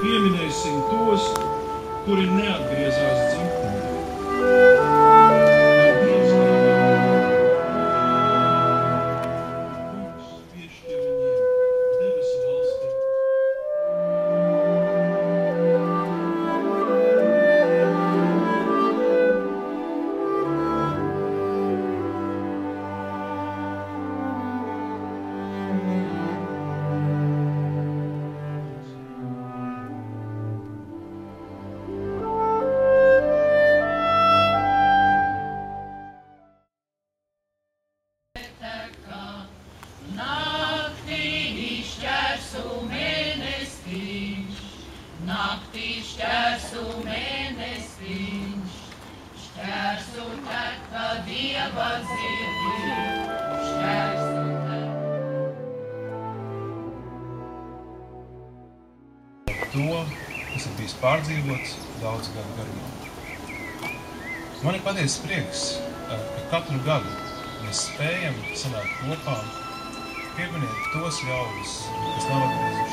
Pieminēsim tos, kuri neatgriezās dzimtenē. Naktī šķērsu mēnestiņš, šķērsu tad, kad dieva zirgi, šķērsu tad. to, kas ir bijis pārdzīvots daudz gadu garumā. Man ir patiesa prieks, eh, ka katru gadu mēs spējam sanākt kopā, pieminēt tos ļaudis, kas nav atgriezušies